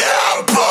Temple!